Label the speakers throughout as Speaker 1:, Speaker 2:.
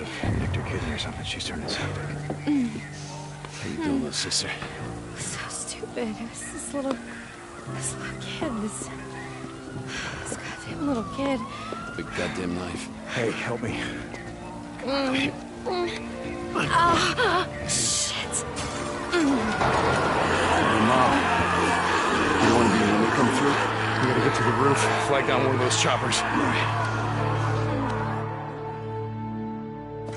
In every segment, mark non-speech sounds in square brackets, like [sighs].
Speaker 1: uh, knife must have nicked her kidney or something. She's turning septic.
Speaker 2: How you doing, little sister?
Speaker 3: So stupid. It was this little, this little kid. This, this goddamn little kid.
Speaker 2: Big goddamn knife.
Speaker 1: Hey, help me.
Speaker 3: Ah, shit.
Speaker 2: Hey, Mom. You want to be when we come through?
Speaker 1: We gotta get to the roof. Flag down one of those choppers.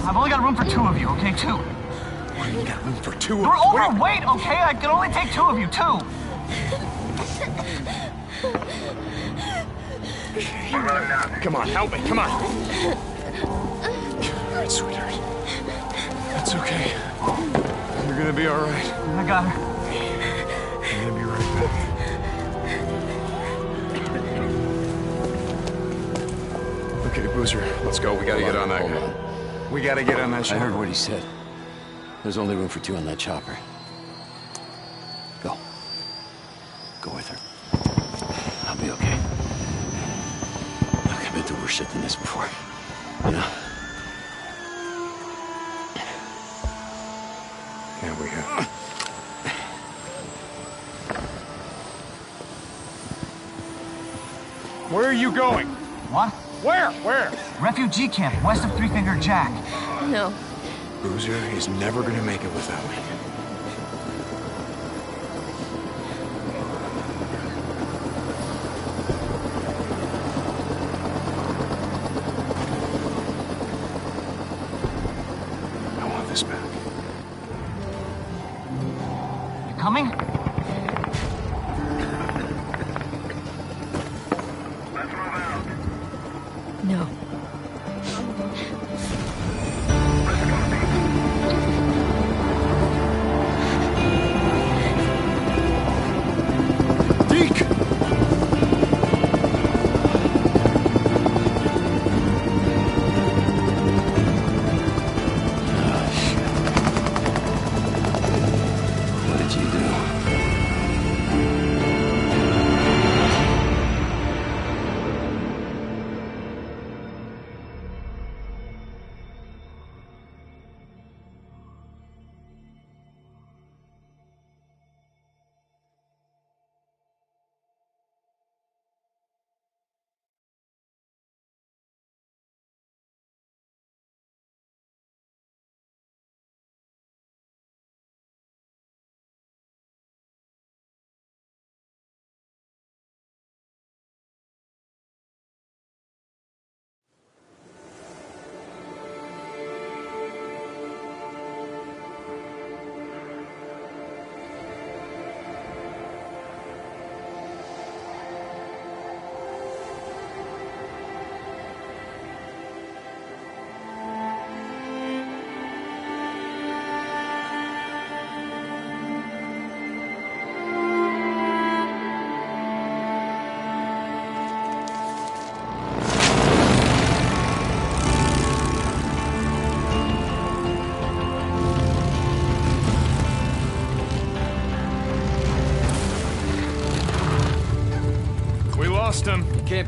Speaker 4: Shit. I've only got room for two of you, okay? Two.
Speaker 1: You got room for two.
Speaker 4: You're
Speaker 1: What are-
Speaker 4: overweight, okay? I can only take two of you, two.
Speaker 1: Come on, help me. Come on. All right, sweetheart. That's okay. You're gonna be all right.
Speaker 4: I got her.
Speaker 1: I'm gonna be right back. Okay, Boozer, let's go. We gotta get on that
Speaker 2: Hold
Speaker 1: guy.
Speaker 2: on.
Speaker 1: We gotta get on that
Speaker 2: chopper.
Speaker 1: I
Speaker 2: heard what he said. There's only room for two on that chopper. Go. Go with her. I'll be okay. Look, I've been through worse shit than this before. You know?
Speaker 1: Yeah, we have. Where are you going?
Speaker 4: What?
Speaker 1: Where? Where?
Speaker 4: Refugee camp west of Three Finger Jack.
Speaker 3: No.
Speaker 1: Boozer is never gonna make it without me.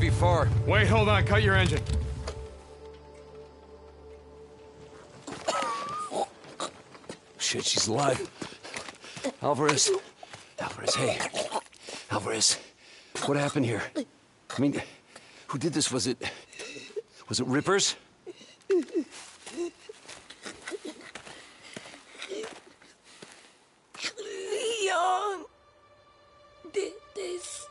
Speaker 2: Be far.
Speaker 1: Wait, hold on. Cut your engine.
Speaker 2: Shit, she's alive. Alvarez. Alvarez, hey. Alvarez. What happened here? I mean, who did this? Was it. Was it Rippers?
Speaker 3: Leon did this.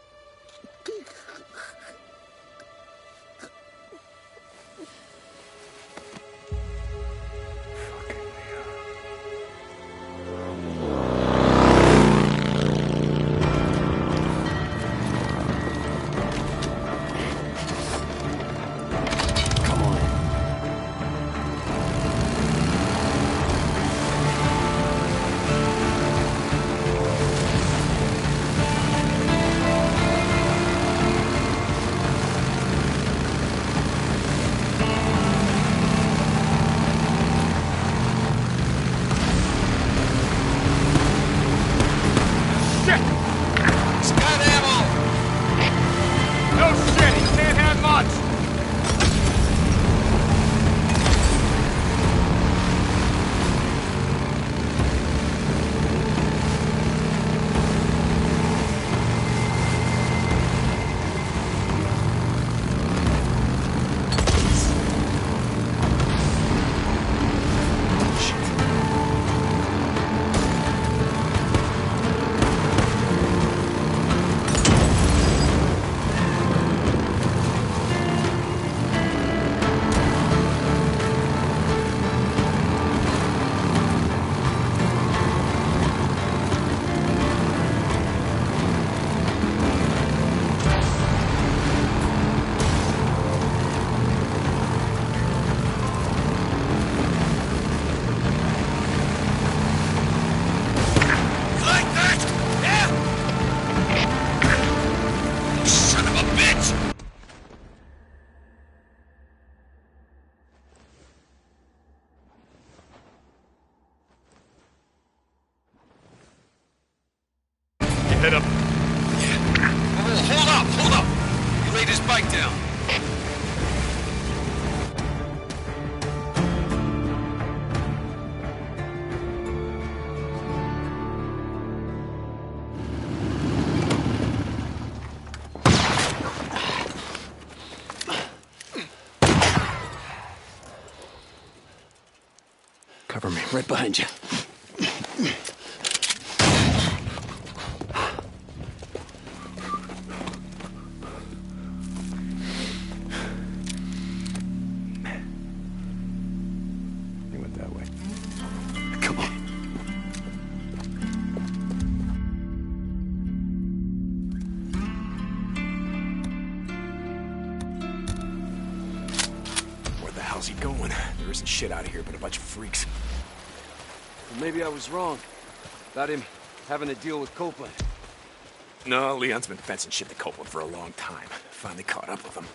Speaker 2: Right behind you. Was wrong about him having to deal with Copeland.
Speaker 1: No, Leon's been fencing shit to Copeland for a long time. Finally caught up with him.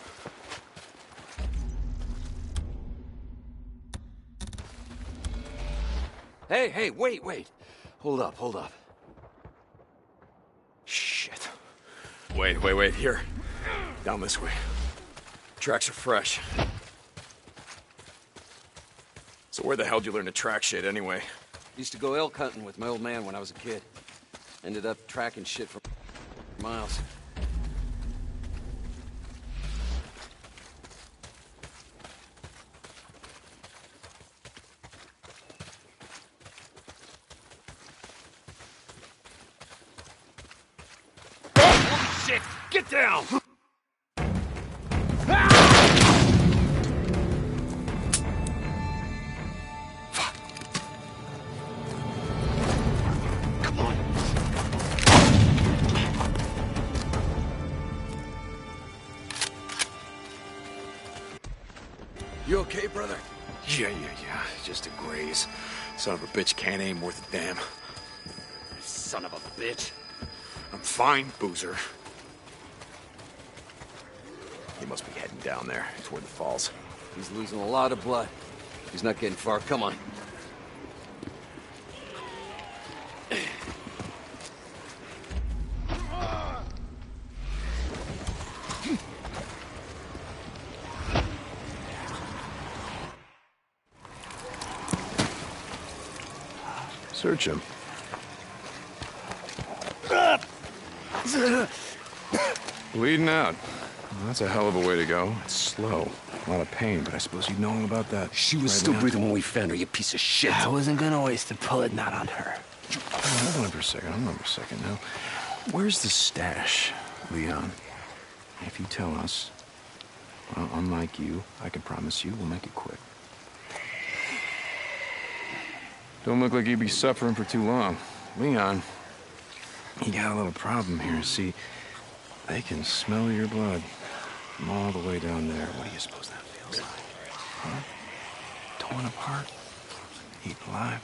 Speaker 2: Hey, hey, wait, wait. Hold up, hold up.
Speaker 1: Shit. Wait, wait, wait. Here. Down this way. Tracks are fresh. So where the hell would you learn to track shit anyway?
Speaker 2: Used to go elk hunting with my old man when I was a kid. Ended up tracking shit for miles.
Speaker 1: Shit! Get down! Son of a bitch can't aim worth a damn.
Speaker 2: Son of a bitch.
Speaker 1: I'm fine, Boozer. He must be heading down there, toward the falls.
Speaker 2: He's losing a lot of blood. He's not getting far. Come on.
Speaker 1: Search him. Bleeding out. Well, that's a hell of a way to go. It's slow. A lot of pain, but I suppose you'd know all about that.
Speaker 2: She was
Speaker 1: right
Speaker 2: still
Speaker 1: now?
Speaker 2: breathing when we found her, you piece of shit.
Speaker 5: I wasn't gonna waste a bullet not on her.
Speaker 1: Oh, hold on for a second. Hold on for a second now. Where's the stash, Leon? If you tell us, well, unlike you, I can promise you we'll make it quick. Don't look like you'd be suffering for too long. Leon, you got a little problem here. See, they can smell your blood from all the way down there. What do you suppose that feels like? Huh? Torn apart? Eaten alive?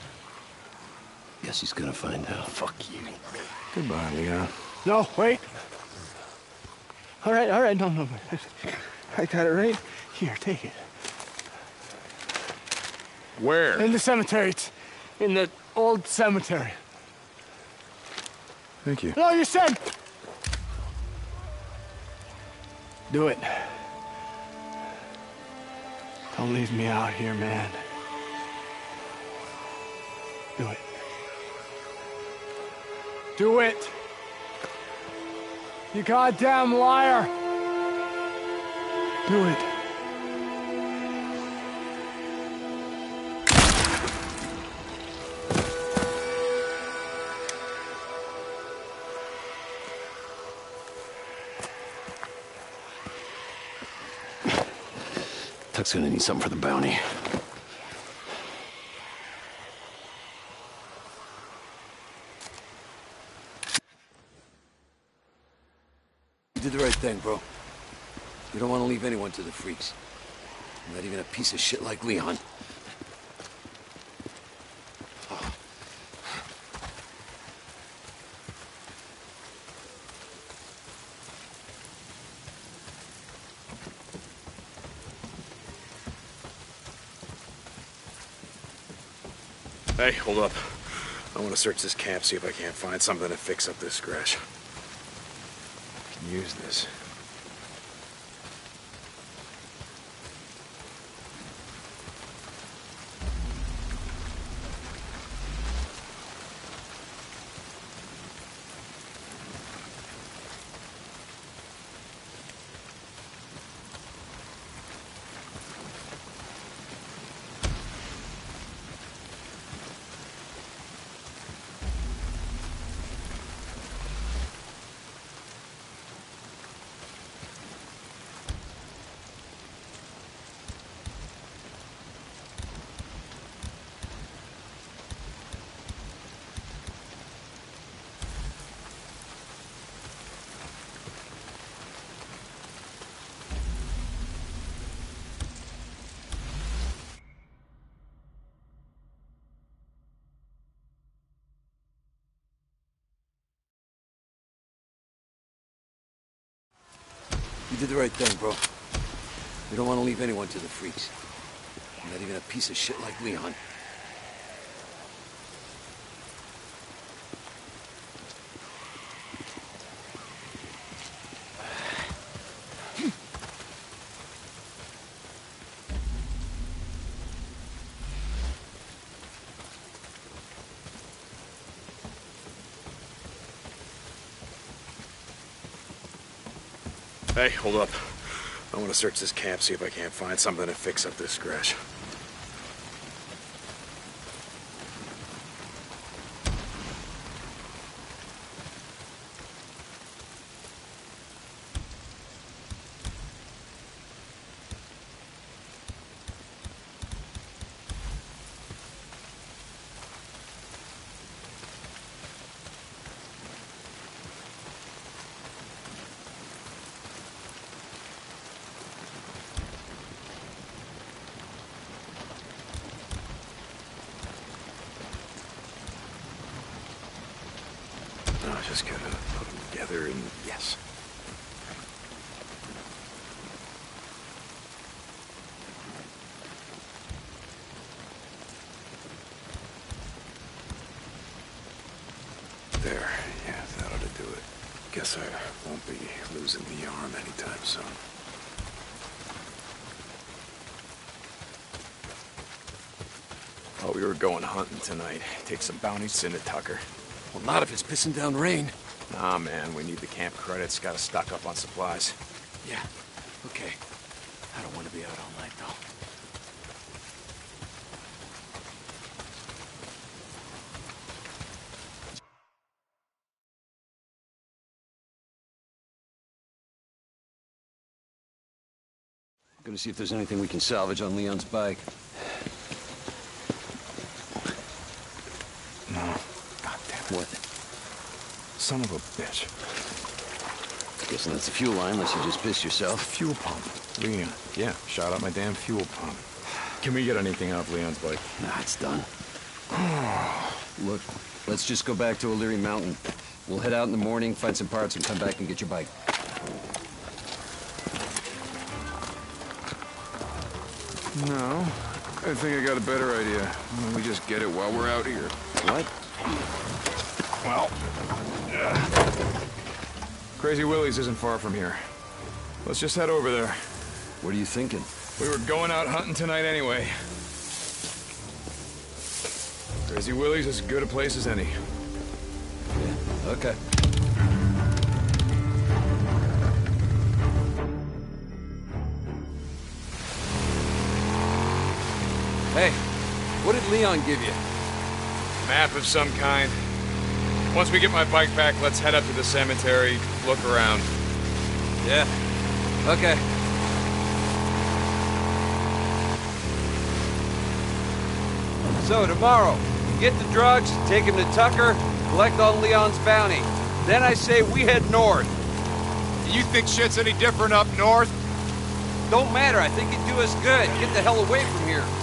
Speaker 2: Guess he's gonna find out. Fuck you.
Speaker 1: Goodbye, Leon.
Speaker 5: No, wait. All right, all right, no, no. no. I got it right here. Take it.
Speaker 1: Where?
Speaker 5: In the cemetery. It's in the old cemetery.
Speaker 1: Thank you.
Speaker 5: No, you said. Do it. Don't leave me out here, man. Do it. Do it. You goddamn liar. Do it.
Speaker 2: Tuck's gonna need something for the bounty. You did the right thing, bro. You don't want to leave anyone to the freaks. Not even a piece of shit like Leon.
Speaker 1: Hey, hold up. I want to search this camp, see if I can't find something to fix up this scratch. I can use this.
Speaker 2: Did the right thing, bro. We don't want to leave anyone to the freaks. Not even a piece of shit like Leon.
Speaker 1: Hey, hold up. I want to search this camp, see if I can't find something to fix up this scratch. No, just gotta put them together and yes. There, yeah, that ought to do it. Guess I won't be losing the arm anytime soon. Oh, we were going hunting tonight. Take some bounties into Tucker.
Speaker 2: Well, not if it's pissing down rain.
Speaker 1: Nah, man, we need the camp credits. Gotta stock up on supplies.
Speaker 2: Yeah, okay. I don't want to be out all night, though. Gonna see if there's anything we can salvage on Leon's bike.
Speaker 1: No. God damn it.
Speaker 2: What?
Speaker 1: Son of a bitch.
Speaker 2: Guessing that's the fuel line, unless you just pissed yourself.
Speaker 1: Fuel pump. Leon. Yeah, shot out my damn fuel pump. Can we get anything off Leon's bike?
Speaker 2: Nah, it's done. [sighs] Look, let's just go back to O'Leary Mountain. We'll head out in the morning, find some parts, and come back and get your bike.
Speaker 1: No. I think I got a better idea. Why don't we just get it while we're out here?
Speaker 2: What?
Speaker 1: Well... uh, Crazy Willie's isn't far from here. Let's just head over there.
Speaker 2: What are you thinking?
Speaker 1: We were going out hunting tonight anyway. Crazy Willie's as good a place as any.
Speaker 2: Yeah, okay. Hey, what did Leon give you?
Speaker 1: Map of some kind. Once we get my bike back, let's head up to the cemetery, look around.
Speaker 2: Yeah. Okay. So tomorrow, get the drugs, take him to Tucker, collect on Leon's bounty. Then I say we head north.
Speaker 1: You think shit's any different up north?
Speaker 2: Don't matter, I think it'd do us good. Get the hell away from here.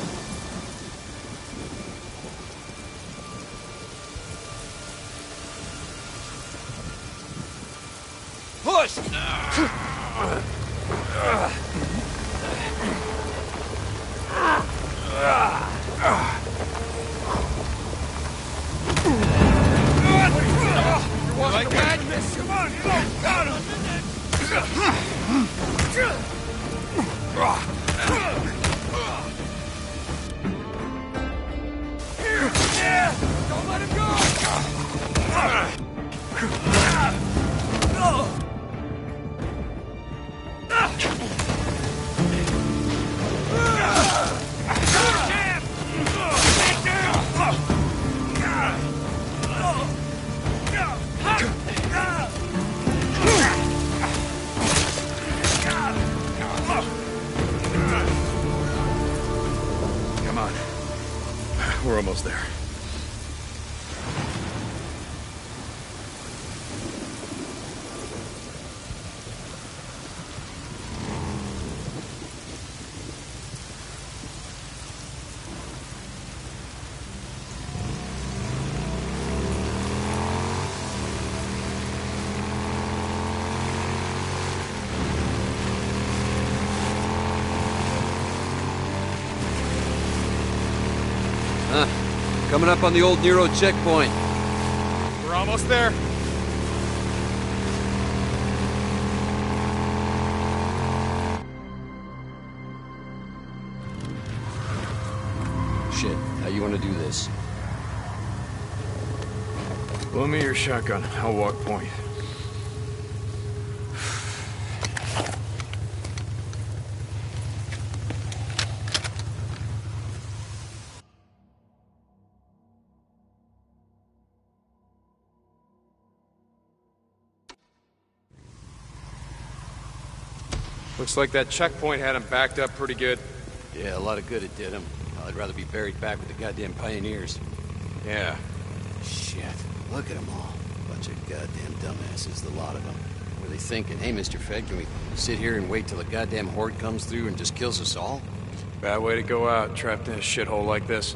Speaker 2: Coming up on the old NERO checkpoint.
Speaker 1: We're almost there.
Speaker 2: Shit, how you want to do this?
Speaker 1: Loan me your shotgun. I'll walk point. Looks like that checkpoint had him backed up pretty good.
Speaker 2: Yeah, a lot of good it did him. I'd rather be buried back with the goddamn pioneers.
Speaker 1: Yeah.
Speaker 2: Shit, look at them all. Bunch of goddamn dumbasses, the lot of them. Were they thinking, hey, Mr. Fed, can we sit here and wait till the goddamn horde comes through and just kills us all?
Speaker 1: Bad way to go out, trapped in a shithole like this.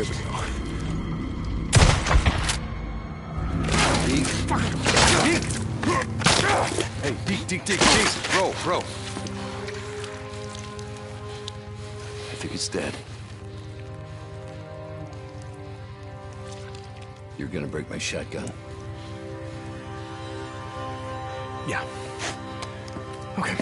Speaker 1: Go.
Speaker 2: Deek. Hey, Deek, Deek, Deek, Deek. Bro, bro. I think he's dead. You're gonna break my shotgun.
Speaker 1: Yeah. Okay.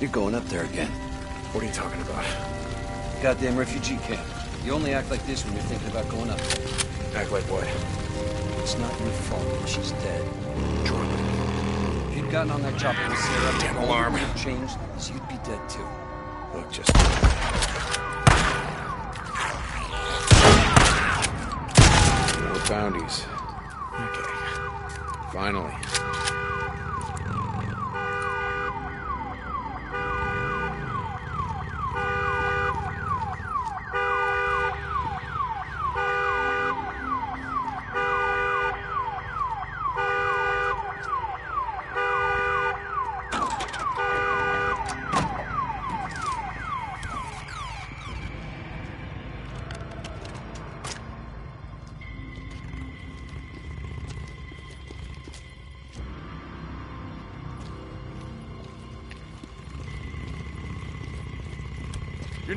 Speaker 2: You're going up there again.
Speaker 1: What are you talking about?
Speaker 2: Goddamn refugee camp. You only act like this when you're thinking about going up there.
Speaker 1: Act like what?
Speaker 2: It's not your fault that she's dead. Jordan. If you'd gotten on that chopper with Sarah,
Speaker 1: Damn alarm.
Speaker 2: changed, so you'd be dead too.
Speaker 1: Look, just... More bounties. Okay. Finally.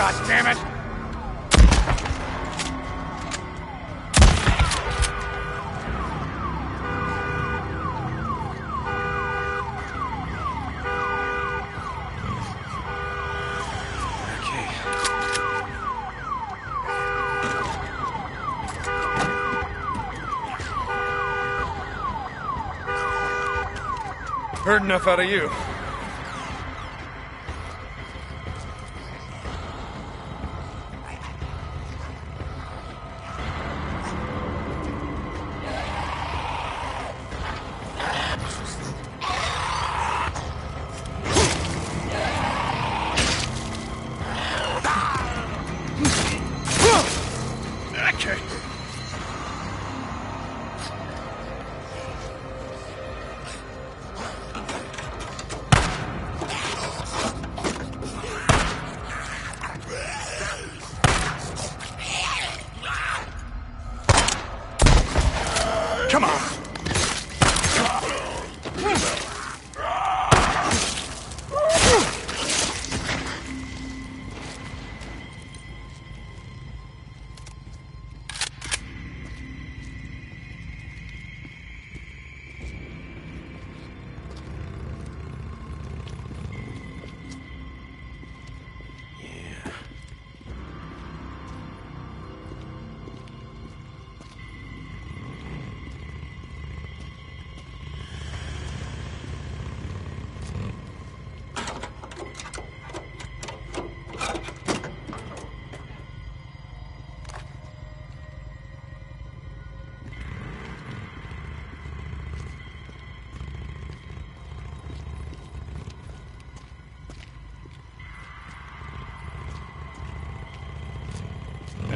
Speaker 1: On damn it! Heard enough out of you.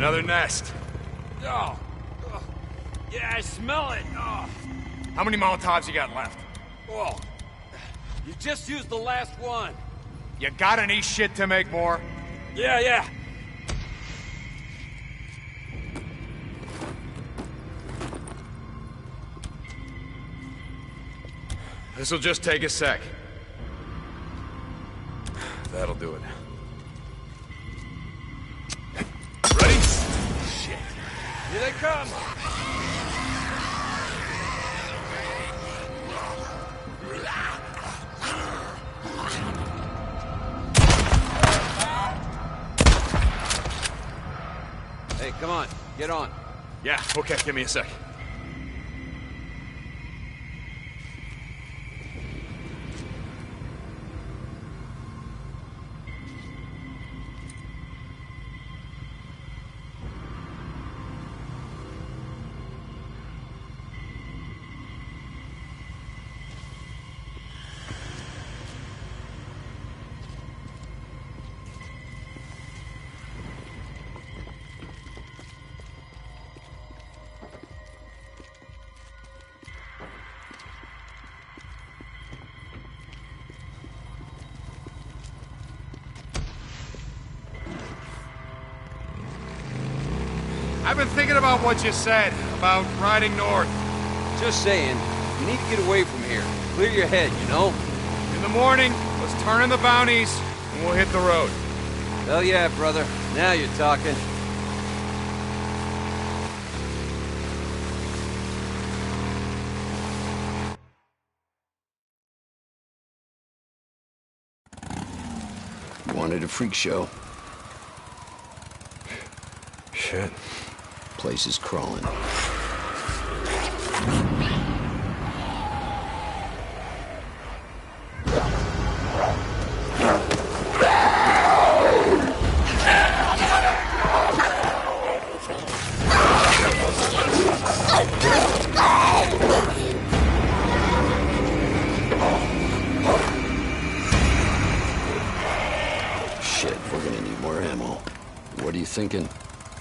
Speaker 1: Another nest.
Speaker 2: Oh. oh. Yeah, I smell it. Oh.
Speaker 1: How many Molotovs you got left?
Speaker 2: oh. You just used the last one.
Speaker 1: You got any shit to make more?
Speaker 2: Yeah, yeah.
Speaker 1: This'll just take a sec. Give me a sec. I've been thinking about what you said about riding north.
Speaker 2: Just saying, you need to get away from here. Clear your head, you know?
Speaker 1: In the morning, let's turn in the bounties, and we'll hit the road.
Speaker 2: Hell yeah, brother. Now you're talking.
Speaker 6: Wanted a freak show.
Speaker 1: Shit.
Speaker 6: Place is crawling. Shit, we're gonna need more ammo. What are you thinking?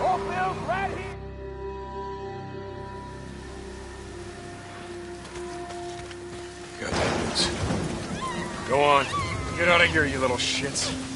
Speaker 2: Oakville's right here!
Speaker 1: Go on. Get out of here, you little shits.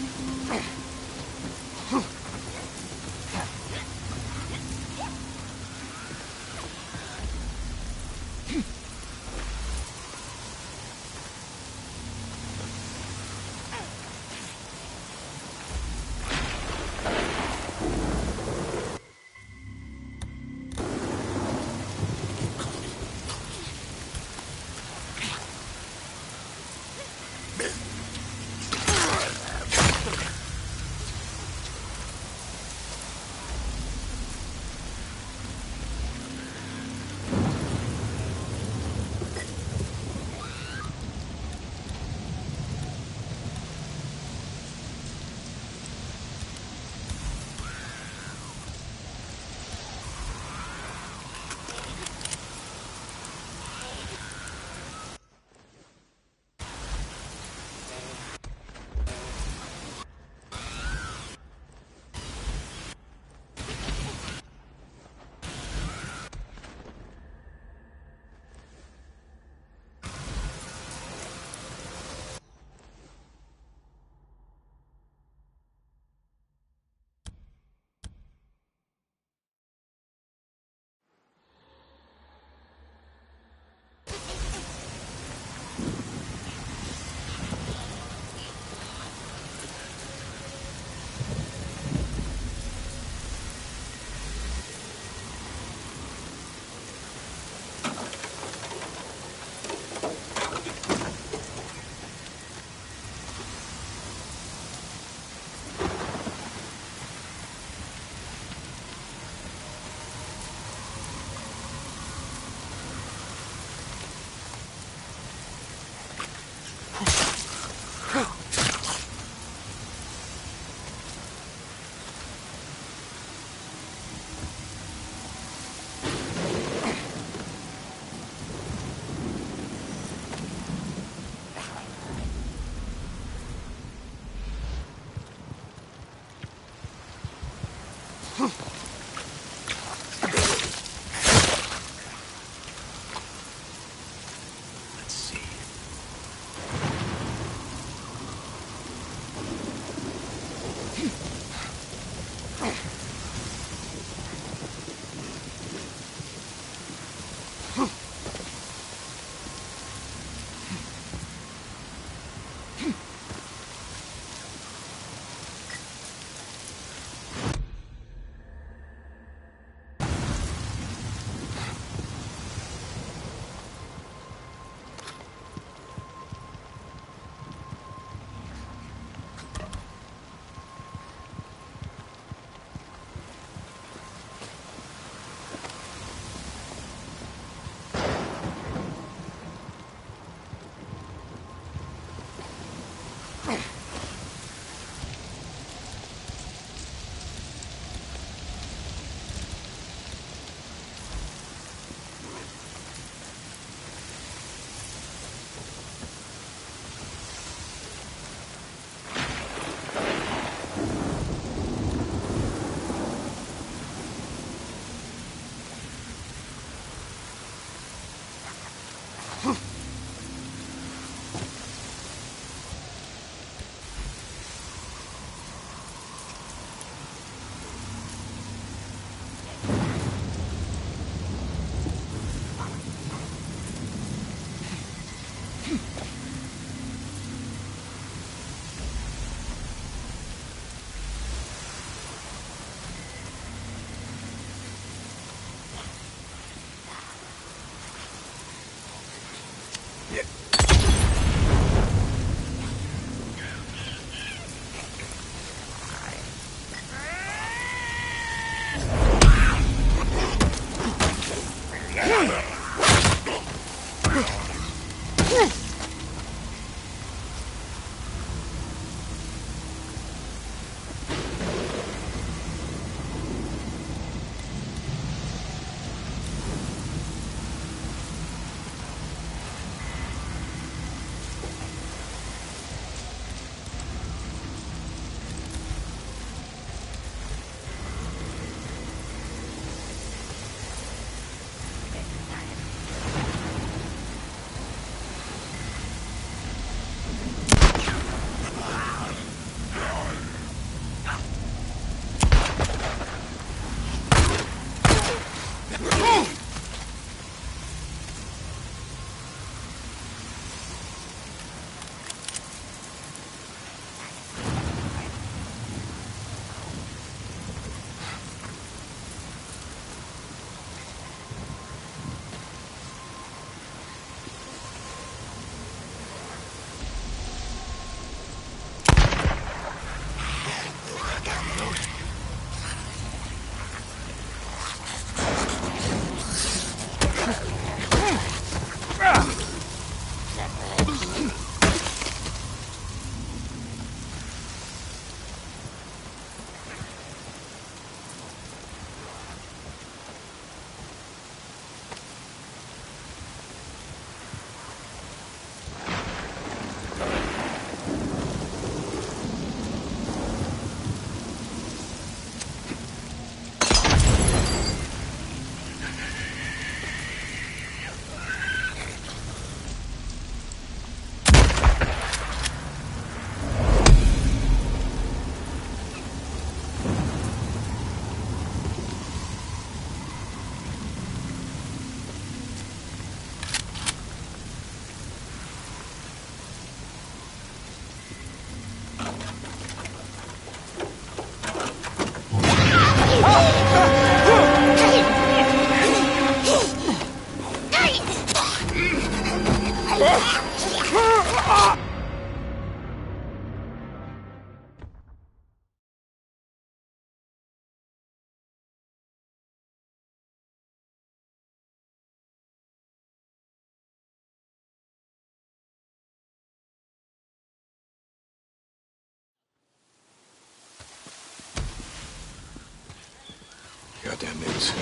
Speaker 1: Goddamn mutants.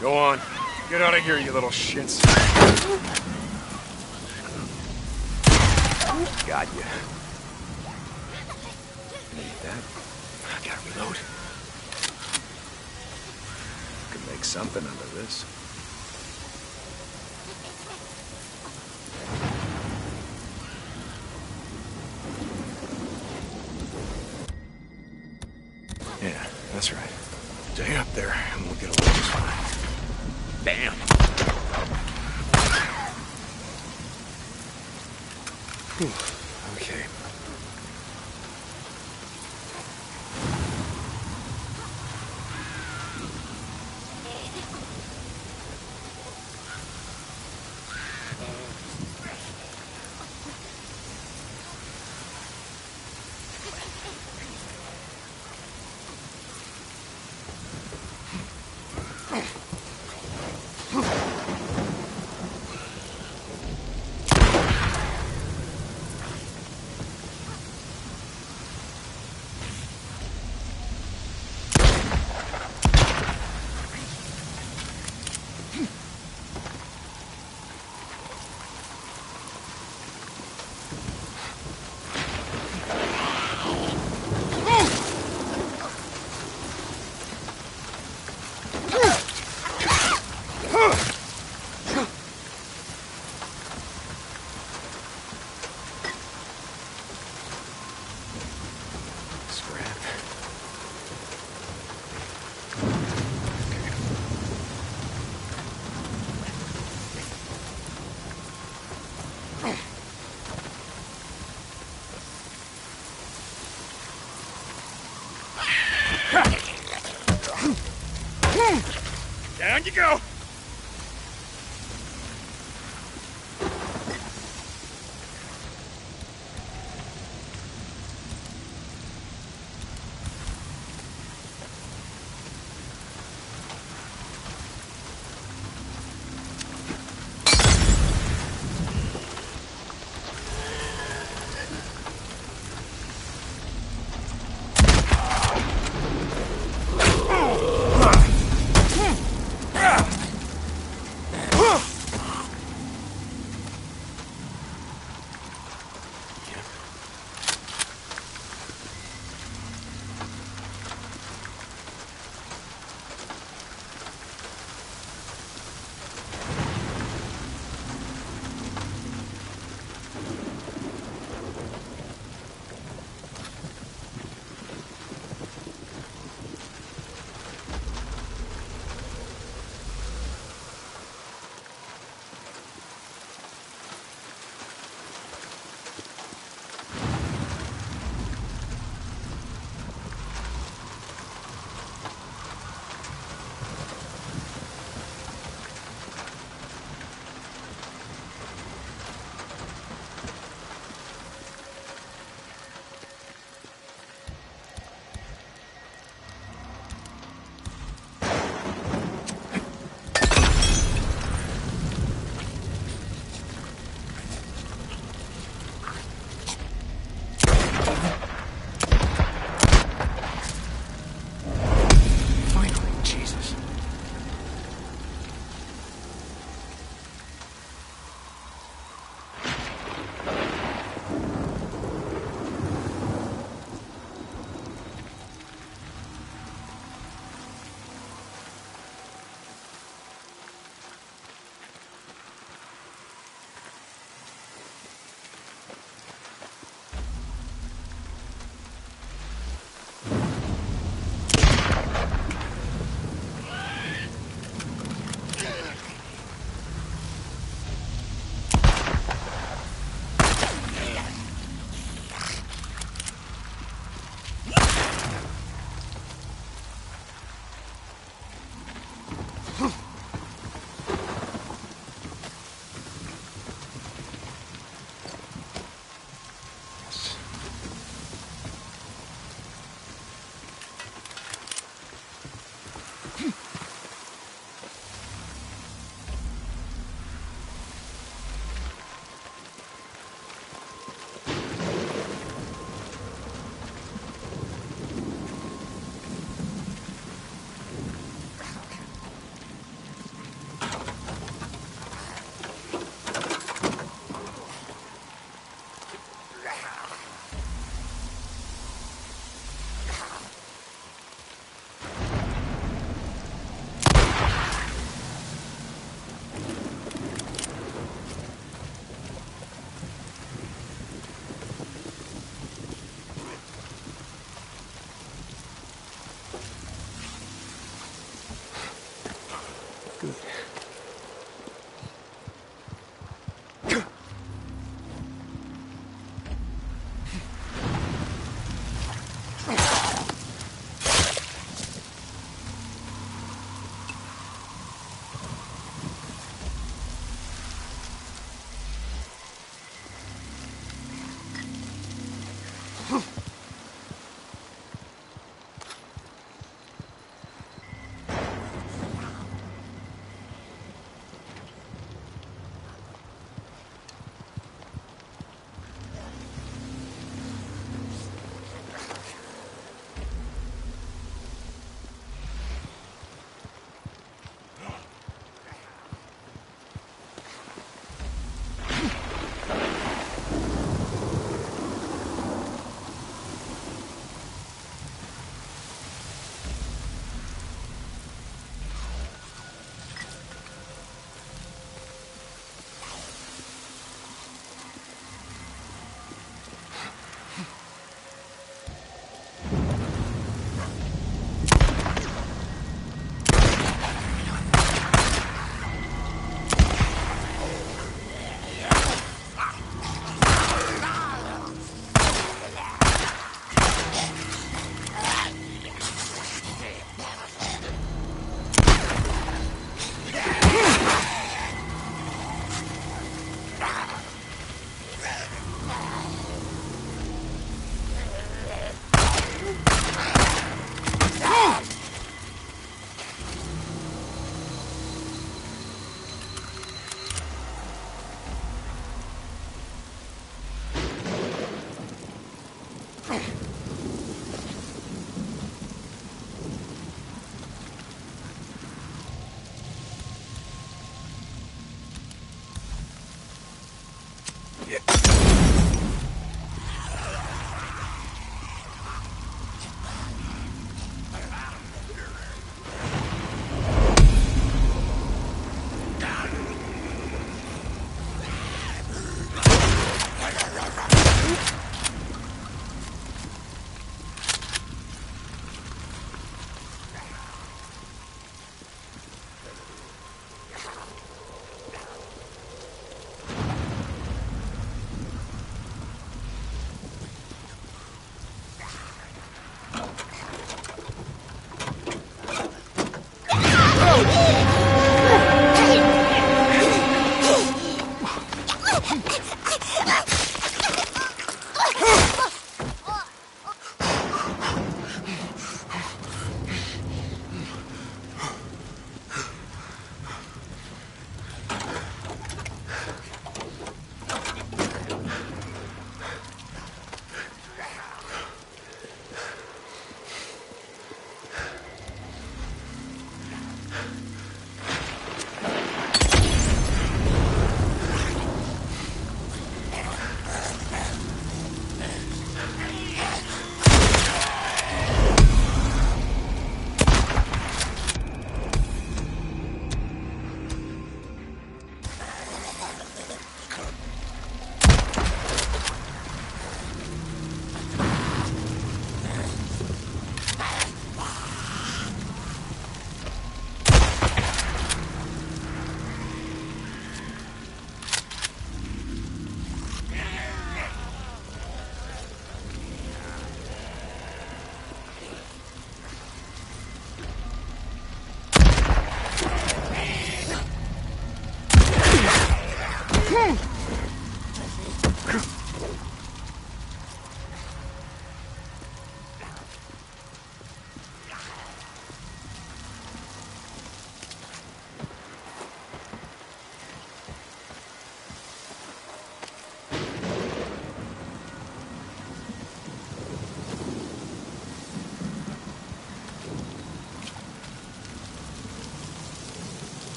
Speaker 1: Go on. Get out of here, you little shits. Got you. Need that. I gotta reload. Could make something out of this. You go!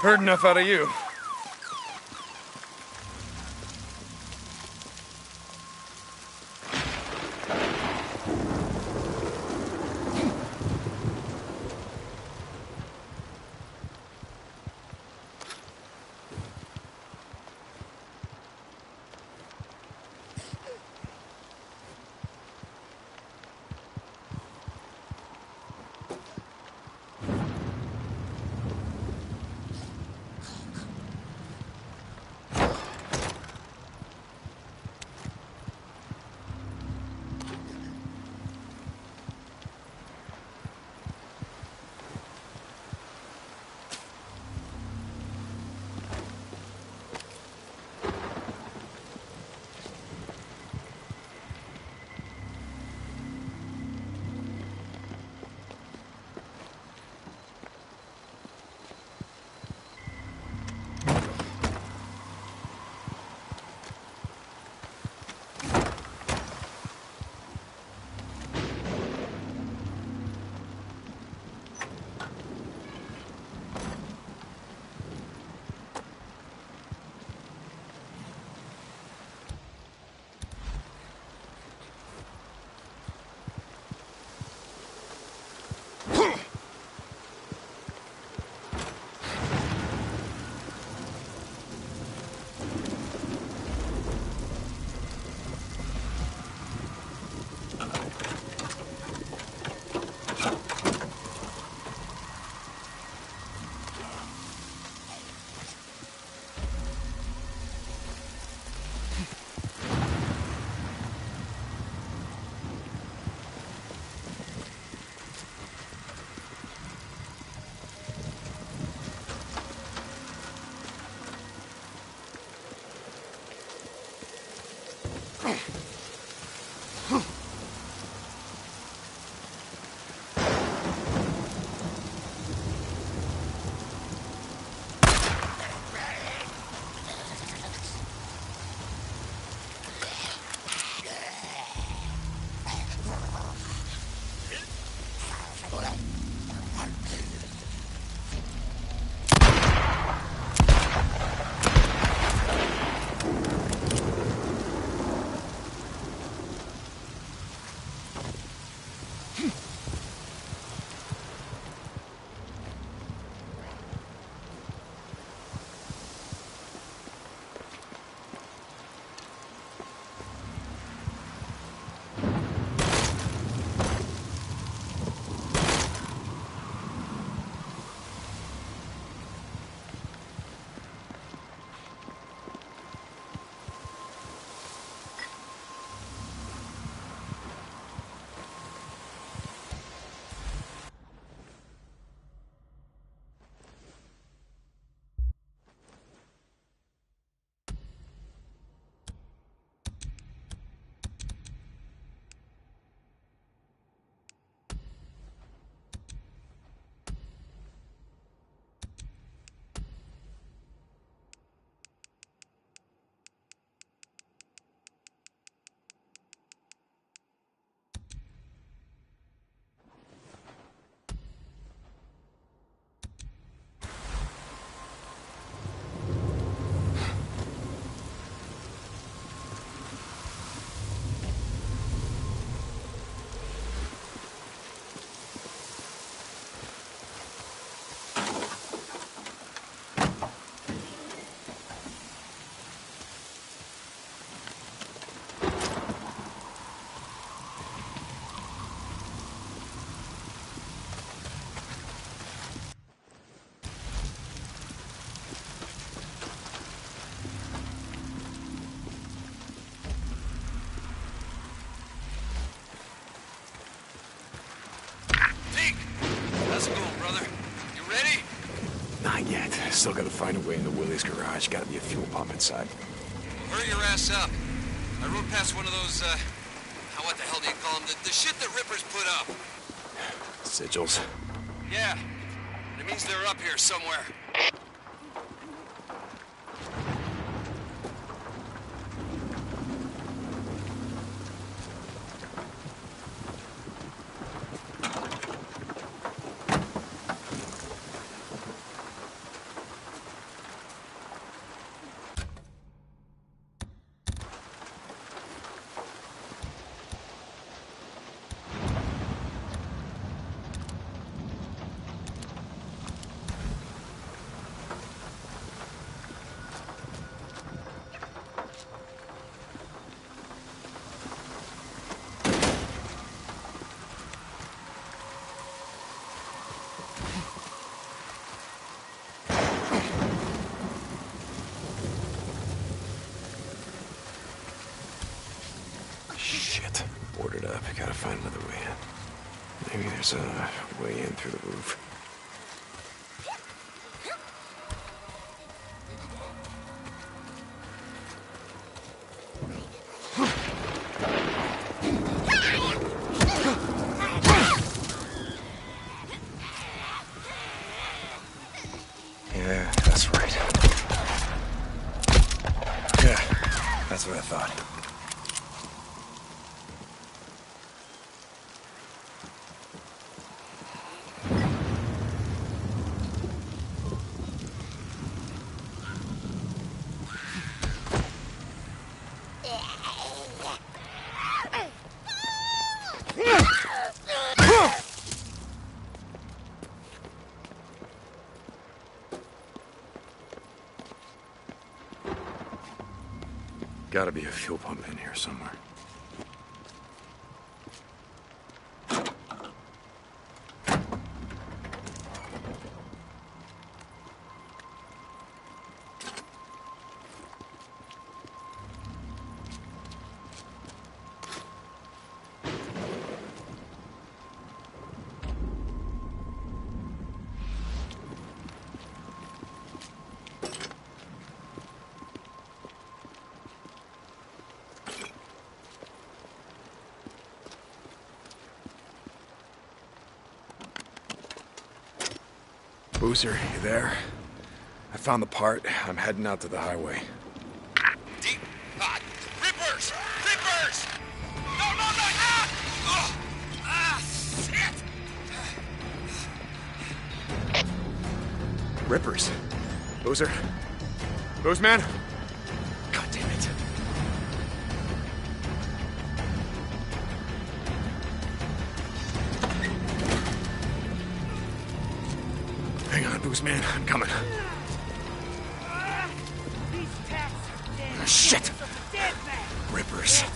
Speaker 6: Heard enough out of you.
Speaker 1: Still gotta find a way into Willie's garage. Gotta be a fuel pump inside.
Speaker 7: Hurry your ass up. I rode past one of those, uh, how, what the hell do you call them? The, the shit that Rippers put up.
Speaker 1: Sigils.
Speaker 7: Yeah. It means they're up here somewhere.
Speaker 1: Gotta be a fuel pump in here somewhere. Boozer, you there? I found the part. I'm heading out to the highway.
Speaker 7: Deek. Ah, Rippers! Rippers! No, no, no! Ah! Ah, shit!
Speaker 1: Rippers. Boozer? God On, Boozman. I'm coming. Ah, shit.
Speaker 8: Of man.
Speaker 1: Rippers.
Speaker 8: Of.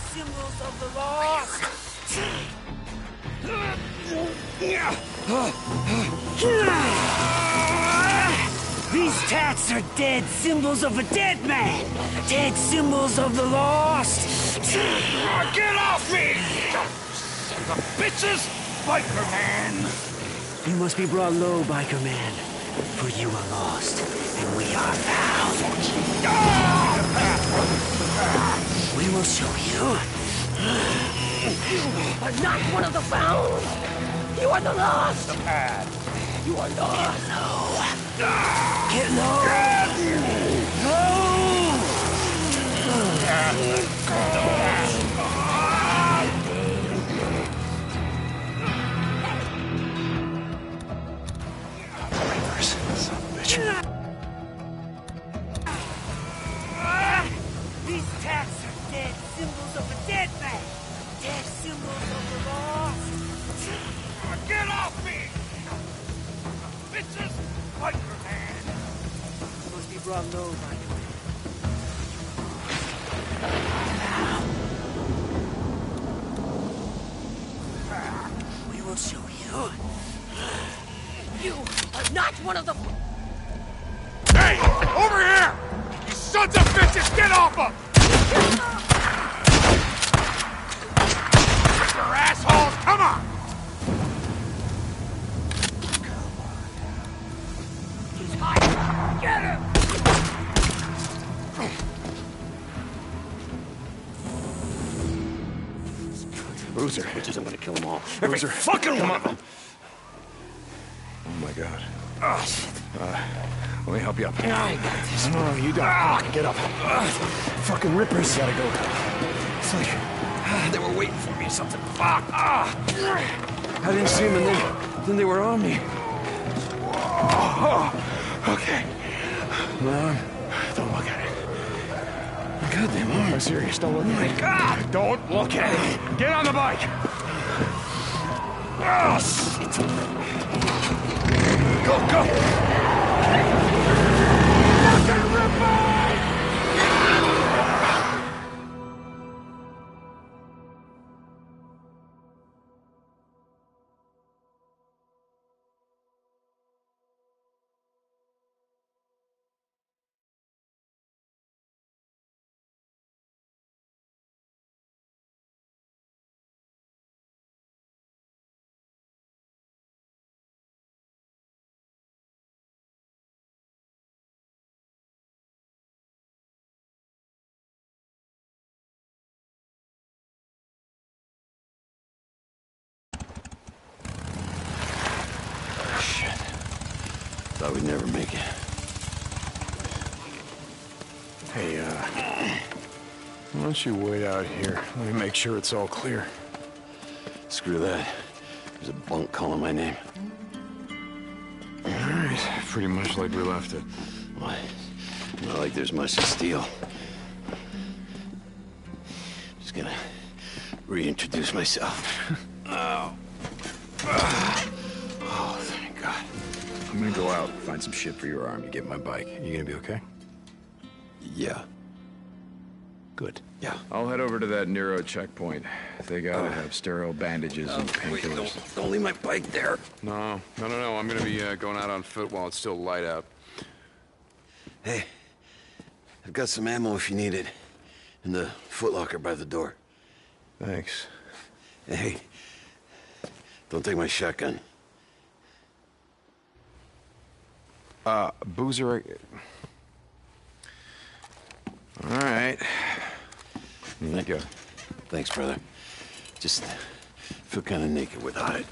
Speaker 8: These tats are dead symbols of a dead man. Dead symbols of the lost.
Speaker 4: Get off me! The bitches! Biker man!
Speaker 8: You must be brought low, biker man. You are lost, and we are found. We will show you. You are not one of the found. You are the lost. The pad. You are lost. Get low. Get low.
Speaker 2: We'd never make it.
Speaker 1: Hey, uh... Why don't you wait out here? Let me make sure it's all clear.
Speaker 2: Screw that. There's a bunk calling my name.
Speaker 1: All right. Pretty much like we left it.
Speaker 2: Why? Not like there's much to steal. Just gonna reintroduce myself. [laughs] oh.
Speaker 1: Gonna go out, find some shit for your arm. You get my bike. You gonna be okay?
Speaker 2: Yeah.
Speaker 1: Good.
Speaker 2: Yeah.
Speaker 1: I'll head over to that NERO checkpoint. They gotta have sterile bandages and
Speaker 2: Wait,
Speaker 1: painkillers.
Speaker 2: don't, don't leave my bike there.
Speaker 1: No, no, no, no. I'm gonna be uh, going out on foot while it's still light out.
Speaker 2: Hey, I've got some ammo if you need it. In the footlocker by the door.
Speaker 1: Thanks.
Speaker 2: Hey, don't take my shotgun.
Speaker 1: Uh, Boozer. All right. Here you go.
Speaker 2: Thanks, brother. Just feel kind of naked without it.